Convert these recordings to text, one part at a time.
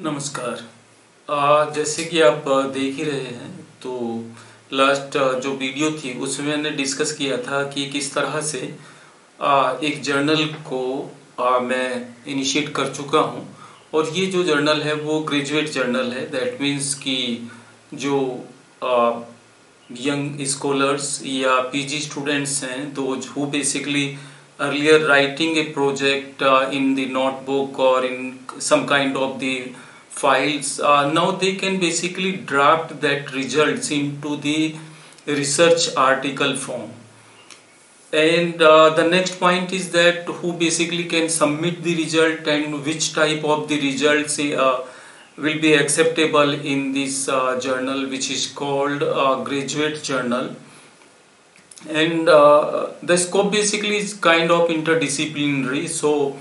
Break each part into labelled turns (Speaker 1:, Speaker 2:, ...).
Speaker 1: नमस्कार। आ, जैसे कि आप देख ही रहे हैं तो लास्ट जो वीडियो थी उसमें मैंने डिस्कस किया था कि किस तरह से आ, एक जर्नल को आ, मैं इनिशिएट कर चुका हूँ। और ये जो जर्नल है वो ग्रेजुएट जर्नल है। दैट मीन्स कि जो यंग स्कॉलर्स या पीजी स्टूडेंट्स हैं तो who basically writing a project uh, in the notebook or in some kind of the files uh, now they can basically draft that results into the research article form. And uh, the next point is that who basically can submit the result and which type of the results uh, will be acceptable in this uh, journal which is called uh, graduate journal. And uh, the scope basically is kind of interdisciplinary so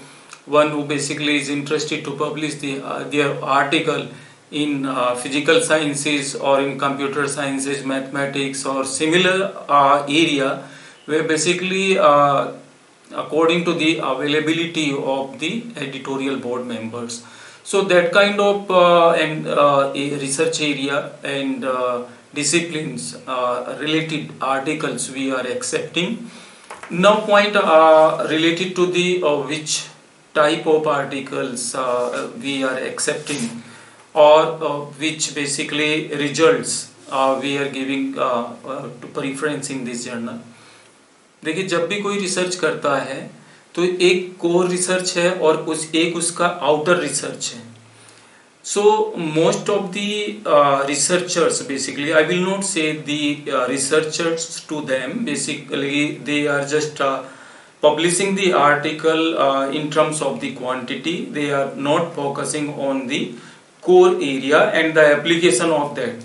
Speaker 1: one who basically is interested to publish the, uh, their article in uh, physical sciences or in computer sciences, mathematics or similar uh, area where basically uh, according to the availability of the editorial board members. So that kind of uh, and uh, research area and disciplines related articles we are accepting. Now point related to the which type of articles uh, we are accepting or uh, which basically results uh, we are giving uh, uh, to preference in this journal देखिए जब भी कोई research करता है तो एक core research है और उस एक उसका आउटर रिसर्च है so most of the uh, researchers basically i will not say the uh, researchers to them basically they are just uh, publishing the article uh, in terms of the quantity they are not focusing on the core area and the application of that.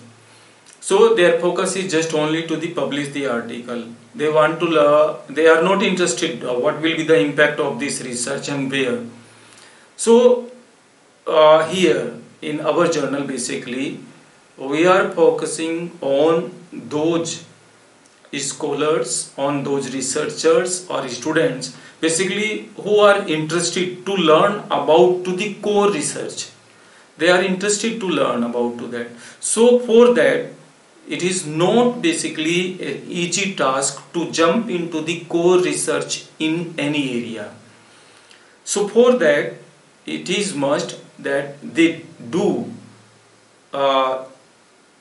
Speaker 1: So their focus is just only to the publish the article. They want to uh, they are not interested uh, what will be the impact of this research and where. So uh, here in our journal basically we are focusing on those scholars, on those researchers or students basically who are interested to learn about to the core research. They are interested to learn about to that. So for that it is not basically an easy task to jump into the core research in any area. So for that it is must that they do uh,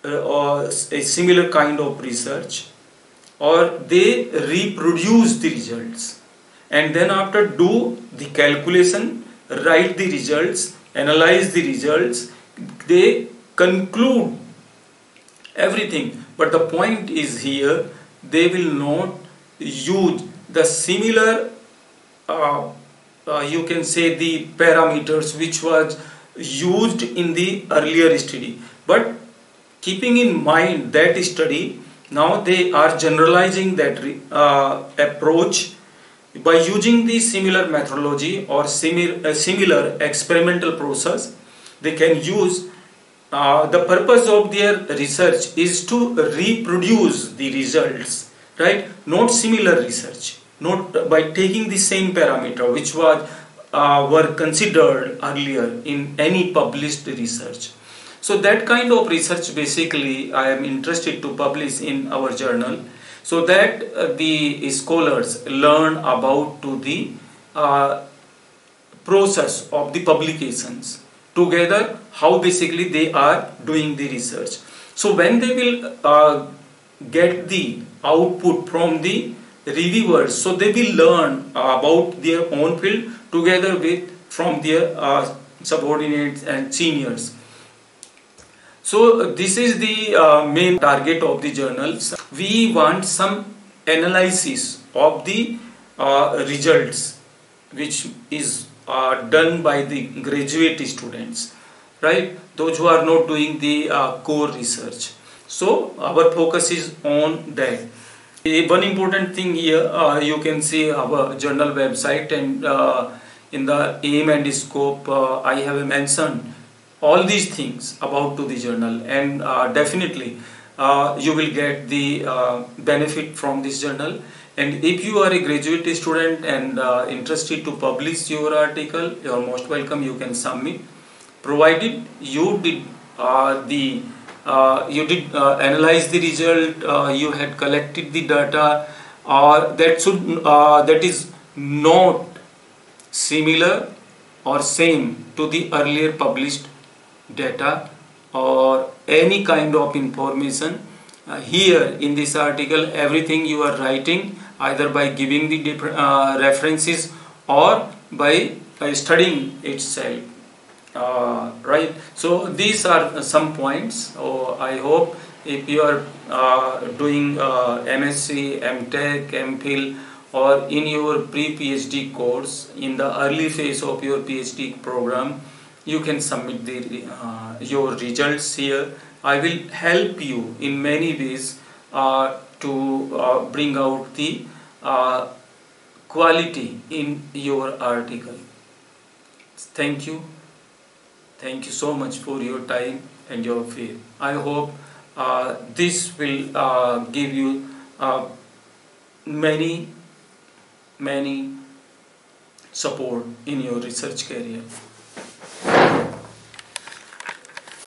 Speaker 1: uh, a similar kind of research or they reproduce the results. And then after do the calculation write the results analyze the results they conclude everything. But the point is here they will not use the similar uh, uh, you can say the parameters which was used in the earlier study. But keeping in mind that study now they are generalizing that uh, approach by using the similar methodology or similar, uh, similar experimental process. They can use uh, the purpose of their research is to reproduce the results, right? Not similar research, not by taking the same parameter which was uh, were considered earlier in any published research. So that kind of research basically I am interested to publish in our journal so that uh, the scholars learn about to the uh, process of the publications together how basically they are doing the research. So when they will uh, get the output from the reviewers so they will learn about their own field together with from their uh, subordinates and seniors so this is the uh, main target of the journals. We want some analysis of the uh, results which is uh, done by the graduate students, right? Those who are not doing the uh, core research. So our focus is on that. One important thing here, uh, you can see our journal website and uh, in the aim and scope I have mentioned all these things about to the journal and uh, definitely uh, you will get the uh, benefit from this journal. And if you are a graduate student and uh, interested to publish your article you are most welcome. You can submit. Provided you did uh, the uh, you did analyze the result you had collected the data or that should that is not similar or same to the earlier published data or any kind of information uh, here in this article everything you are writing either by giving the uh, references or by, by studying itself. Uh, right? So these are some points. So i hope if you are uh, doing uh, msc mtech mphil or in your pre-phd course in the early phase of your phd program you can submit the uh, your results here. I will help you in many ways uh, to uh, bring out the uh, quality in your article. Thank you. Thank you so much for your time and your faith. I hope uh, this will give you many many support in your research career